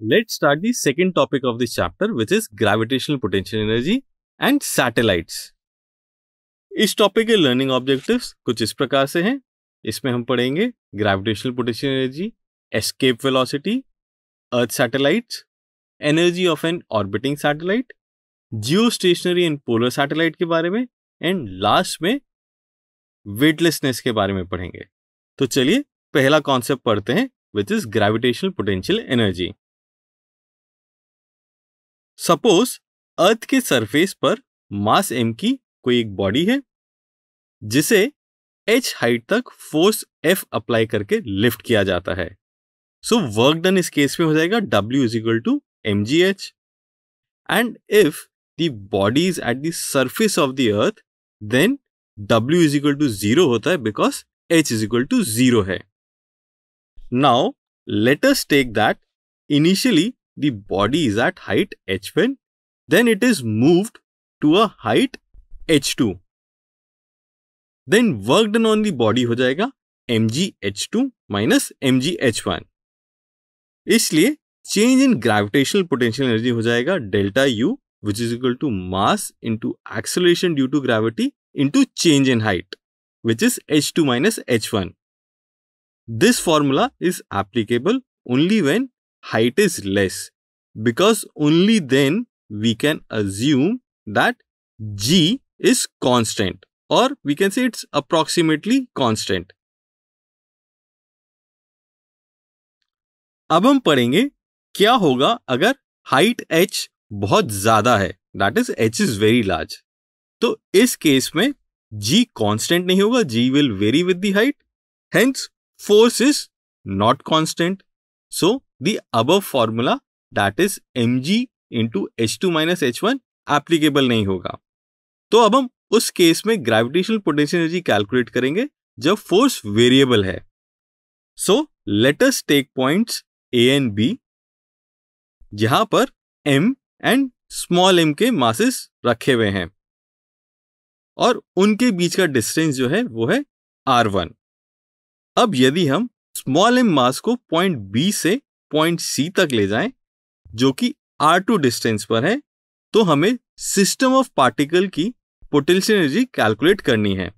let's start the second topic of this chapter, which is gravitational potential energy and satellites. इस topic के learning objectives कुछ इस प्रकार से हैं। इसमें हम पढ़ेंगे gravitational potential energy escape velocity earth satellites energy of an orbiting satellite geostationary and polar satellite के बारे में एंड लास्ट में वेटलेसनेस के बारे में पढ़ेंगे। तो चलिए पहला कॉन्सेप्ट पढ़ते हैं which is gravitational potential energy suppose earth के सरफेस पर मास एम की कोई एक बॉडी है, जिसे एच हाइट तक फोर्स एफ़ अप्लाई करके लिफ्ट किया जाता है। सो वर्क डन इस केस में हो जाएगा W is equal to M G H and if the body is at the surface of the earth then W is equal to zero होता है because H is equal to zero है। Now let's take that initially the body is at height h1, then it is moved to a height h2. Then work done on the body हो जाएगा mgh2 minus mgh1. इसलिए change in gravitational potential energy हो जाएगा delta U which is equal to mass into acceleration due to gravity into change in height which is h2 minus h1. This formula is applicable only when height is less because only then we can assume that g is constant or we can say it's approximately constant. अब हम पढ़ेंगे क्या होगा अगर height H बहुत ज़्यादा है that is H is very large तो इस केस में जी कांस्टेंट नहीं होगा G will vary with the height hence force is not constant so the above formula that is mg into h2 minus h1 applicable नहीं होगा। तो अब हम उस केस में ग्रेविटेशनल पोटेंशियल एनर्जी कैलकुलेट करेंगे, जब फोर्स वेरिएबल है। So let us take points A and B जहाँ पर एम एंड स्मॉल एम के मासेस रखे हुए हैं। और उनके बीच का डिस्टेंस जो है, वो है आर वन अब यदि हम स्मॉल एम मास को पॉइंट बी से पॉइंट सी तक ले जाएँ जो कि आर टू डिस्टेंस पर है तो हमें सिस्टम ऑफ़ पार्टिकल की पोटेंशियल एनर्जी कैलकुलेट करनी है।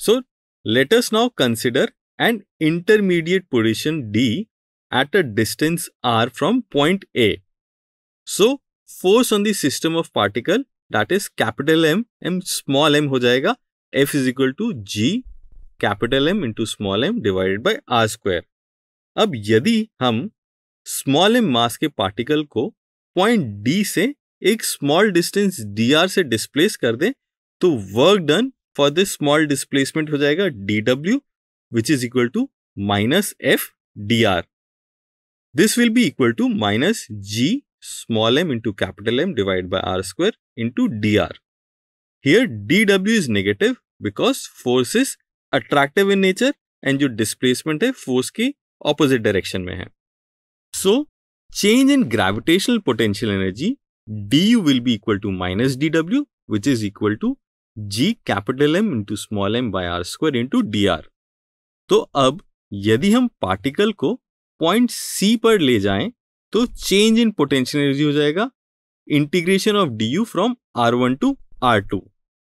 So let us now consider an intermediate position D at a distance R from point A so force on the system of particle that is capital M M small M हो जाएगा F is equal to G capital M into small M divided by R square अब यदि हम small M मास के particle को point D से एक small distance D R से डिस्प्लेस कर दें तो work done for this small displacement हो जाएगा D W which is equal to minus F D R this will be equal to minus G small M into capital M divide by R square into D R here D W is negative because force is attractive in nature and जो displacement है force की opposite direction में है। So, change in gravitational potential energy du will be equal to minus dw which is equal to g capital M into small m by r square into dr. तो अब यदि हम particle को point सी पर ले जाएँ तो चेंज इन पोटेंशियल एनर्जी हो जाएगा integration of D U from R one to R two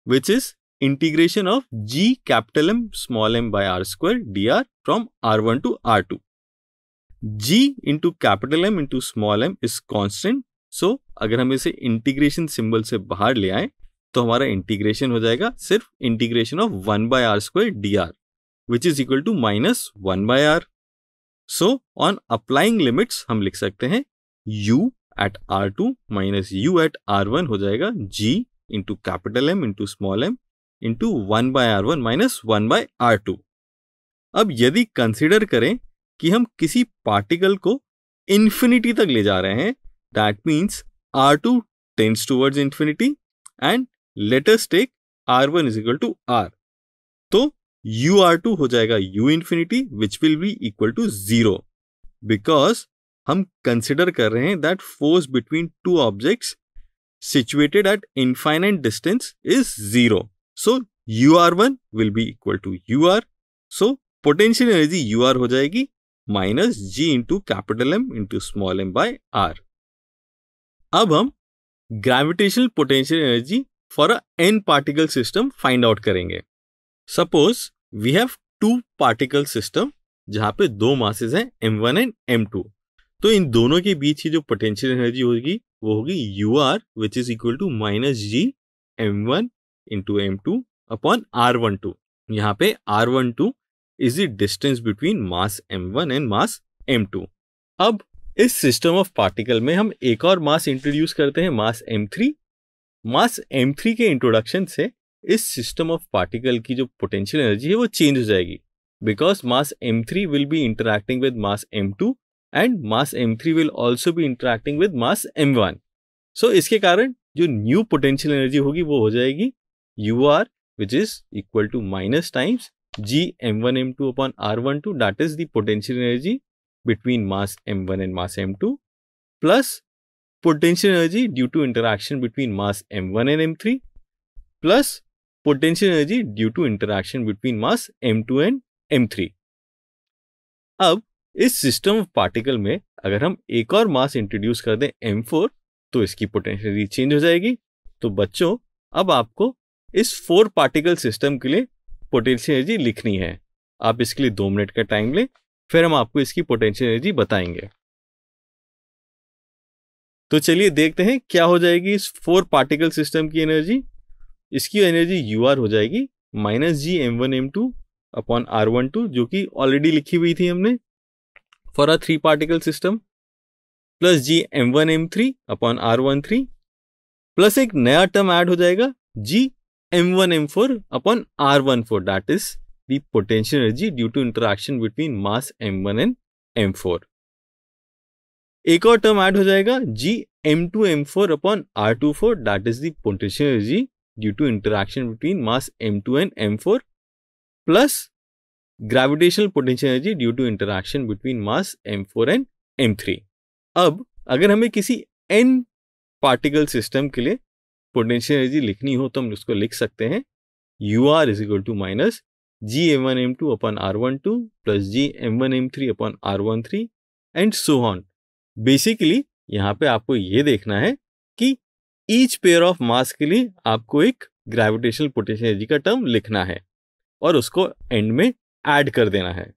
which is integration of G capital M small M by R square D R from R one to R two G into capital M into small M is constant so अगर हम इसे integration symbol से बाहर ले आए तो हमारा integration हो जाएगा सिर्फ़ integration of one by R square D R which is equal to minus one by R so on applying limits हम लिख सकते हैं u at R two minus U at R one हो जाएगा g into capital M into small M into one by R one minus one by R two अब यदि consider करें कि हम किसी पार्टिकल को इन्फिनिटी तक ले जा रहे हैं। That means R two tends towards infinity and latest take R one is equal to R तो यू आर टू हो जाएगा U infinity which will be equal to zero because हम कंसिडर कर रहे हैं that force between two objects situated at infinite distance is zero so U R one will be equal to U R so potential energy U R हो जाएगी minus G into capital M into small M by R अब हम gravitational potential energy for a N particle system find out करेंगे। Suppose we have two particle system जहाँ पे दो masses हैं M one and M two तो इन दोनों के बीच की जो पोटेंशियल एनर्जी होगी, वो होगी U R which is equal to minus G M one into M two upon R one two यहाँ पे R one two is the distance between mass M one and mass M two अब, इस system of particle में हम एक और मास introduce करते हैं mass M three mass M three के इंट्रोडक्शन से इस सिस्टम ऑफ़ पार्टिकल की जो पोटेंशियल एनर्जी है, वो चेंज हो जाएगी. Because mass M three will be interacting with mass M two and mass M three will also be interacting with mass M one so इसके कारण जो न्यू पोटेंशियल एनर्जी होगी, वो हो जाएगी U R which is equal to minus times two upon R one two that is the potential energy between mass m1 and mass m2 plus potential energy due to interaction between mass m1 and m3 plus potential energy due to interaction between mass m2 and m3 अब इस system of particle में अगर हम एक और मास introduce कर दें M4 तो इसकी पोटेंशियल चेंज हो जाएगी तो बच्चों अब आपको इस फोर पार्टिकल सिस्टम के लिए पोटेंशियल एनर्जी लिखनी है। आप इसके लिए दो मिनट का टाइम लें, फिर हम आपको इसकी पोटेंशियल एनर्जी बताएँगे। तो चलिए देखते हैं क्या हो जाएगी इस फोर पार्टिकल सिस्टम की एनर्जी इसकी एनर्जी यू आर हो जाएगी minus G M one M two upon R one two जो कि ऑलरेडी लिखी हुई थी हमने for a three particle system plus G M one M three upon R one three plus एक नया टर्म ऐड हो जाएगा G M one M four upon R one four that is the potential energy due to interaction between mass M one and M four एक और term add हो जाएगा G M two M four upon R two four that is potential energy due to interaction between mass M two and M four plus gravitational potential energy due to interaction between mass M four and M three अब, अगर हमें किसी N particle system के लिए potential energy लिखनी हो तो हम उसको लिख सकते हैं। U R is equal to minus G M one M two upon R one two plus G M one M three upon R one three and so on basically यहाँ पे आपको ये देखना है कि ईच पेयर ऑफ़ मास के लिए आपको एक ग्रेविटेशनल पोटेंशियल एनर्जी का टर्म लिखना है और उसको एंड में ऐड कर देना है।